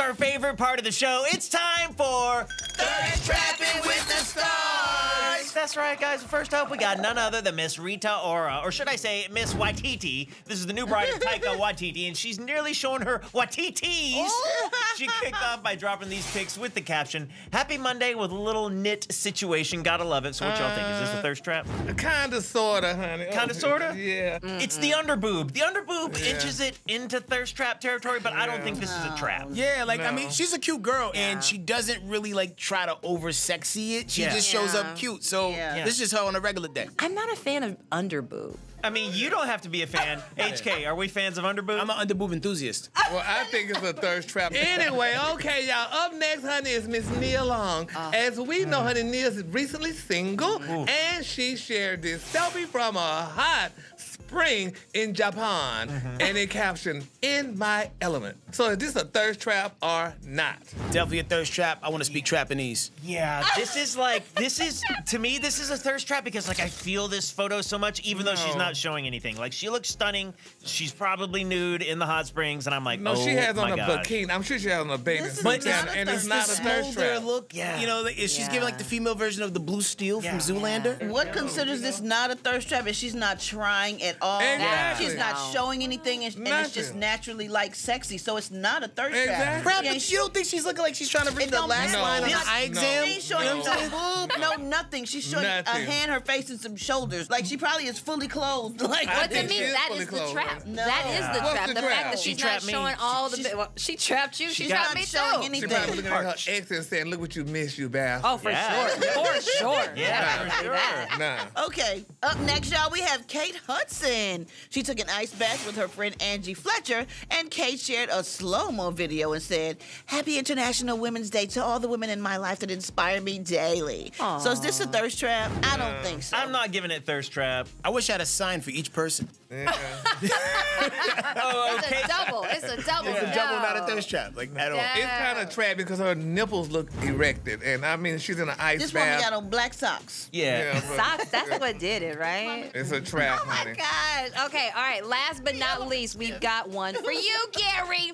our favorite part of the show. It's time for Thirst Trapping with the Stars. That's right, guys. First up, we got none other than Miss Rita Ora, or should I say Miss Waititi. This is the new bride of Taika Waititi, and she's nearly showing her Waititis. Oh, she kicked off by dropping these pics with the caption, Happy Monday with a little knit situation. Gotta love it. So what y'all think? Is this a uh, thirst trap? Kinda, sorta, honey. Kinda, sorta? Yeah. It's the underboob. The underboob Yeah. inches it into thirst trap territory, but I don't think this is a trap. Yeah, like I mean, she's a cute girl, Yeah. and she doesn't really like try to over sexy it. She Yeah. just shows up cute. So Yeah. this is her on a regular day. I'm not a fan of underboob. I mean, you don't have to be a fan. HK, are we fans of underboob? I'm an underboob enthusiast. Well, I think it's a thirst trap. Anyway, okay, y'all. Up next, honey, is Miss Nia Long. Uh-huh. As we know, mm-hmm. honey, Nia's recently single, mm-hmm. and she shared this selfie from a hot spring in Japan, mm-hmm. and it captioned, "In my element." So is this a thirst trap or not? Definitely a thirst trap. I want to speak Japanese. Yeah, this is like this is to me this is a thirst trap because like I feel this photo so much even though she's not showing anything. Like she looks stunning. She's probably nude in the hot springs and I'm like, No, oh, she has on a gosh. bikini. I'm sure she has on a bathing This is suit, But not and, a and it's thirst not a the thirst smolder trap. look. Yeah. You know, like, she's Yeah. giving like the female version of the blue steel Yeah. from Zoolander. What considers this not a thirst trap is she's not trying at all. Exactly. She's not showing anything, and, and it's just naturally like sexy. So it's not a thirst trap. Exactly. Brad, She but you don't think she's looking like she's trying to read It the last matter. line on No. the eye No. exam? She ain't showing You know you what I'm saying? some boob, no nothing. She's showing a hand, her face, and some shoulders. Like she probably is fully clothed. Like I But to think me, she is that fully is the trap. No. That is the What's trap. the The, trap? fact that she's trapped not me. showing all the. She's- well, she trapped you. She She, trapped not me showing too. anything. She probably looking at her ex and saying, "Look what you missed, you bastard." Oh, for sure. For sure. Yeah, for sure. Okay, up next, y'all, we have Kate Hudson. She took an ice bath with her friend Angi Fletcher, and Kate shared a slow mo video and said, Happy International Women's Day to all the women in my life that inspire me daily. So, is this a thirst trap? I don't think so. I'm not giving it thirst trap. I wish I had a sign for each person. Yeah. Oh, It's a double. It's a double. It's a no. double, not a thirst trap, like at all. Yeah. It's kind of trappy because her nipples look erected, and I mean she's in an ice This woman got on black socks. Yeah. Yeah, but Socks. That's what did it, right? It's a trap, Oh my honey. gosh. Okay, all right. Last but not least, we've got one for you, Gary.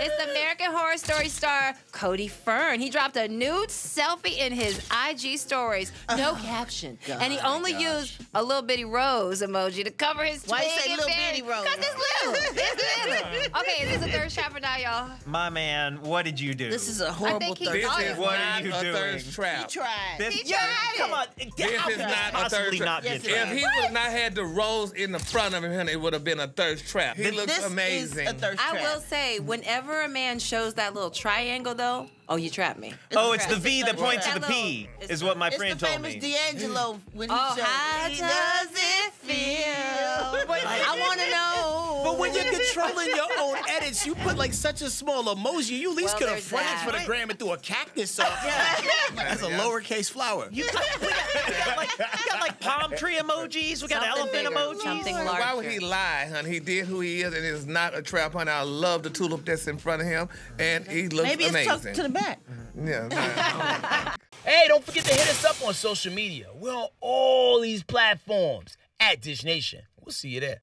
It's American Horror Story star Cody Fern. He dropped a nude selfie in his IG stories, no oh, caption, and he oh only used a little bitty rose emoji to cover his Why you twig say and little bitty rose? Cause it's little. It's little. Okay, is this a third trap or not, y'all? My man, what did you do? This is a horrible think he thirst This trap. is What are you a doing? thirst He tried. This- He tried Come on. This how is could this not a possibly thirst trap. not Yes, trap? If he would not had the rose in the front of him, honey, it would have been a thirst trap. He looks this amazing. is a thirst I trap. will say, whenever a man shows that little triangle, though, oh, you trapped me. Oh, it's the V that points to the P, is what my It's friend the told famous me. D'Angelo when he Oh, showed how He does it feel? But- I want to know. But when you're controlling your own edits, you put like such a small emoji. You at least Well, could have there's fronted that. for the gram and threw a cactus up. That's a lowercase flower. You got, we, got, we, got like, we got like palm tree emojis. We got Something elephant bigger, emojis. something Why would he lie, honey? He did who he is, and it's not a trap, honey. I love the tulip that's in front of him, and he looks Maybe it's amazing. tucked to the back. yeah. Hey, don't forget to hit us up on social media. We're on all these platforms at Dish Nation. We'll see you there.